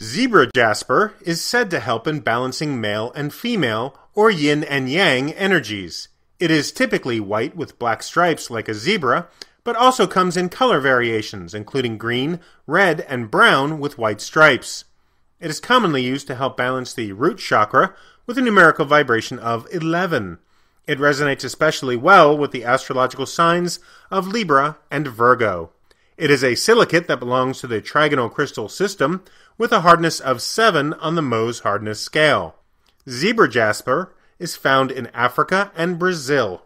Zebra jasper is said to help in balancing male and female, or yin and yang energies. It is typically white with black stripes like a zebra, but also comes in color variations, including green, red, and brown with white stripes. It is commonly used to help balance the root chakra with a numerical vibration of 11. It resonates especially well with the astrological signs of Libra and Virgo. It is a silicate that belongs to the trigonal crystal system with a hardness of 7 on the Mohs hardness scale. Zebra jasper is found in Africa and Brazil.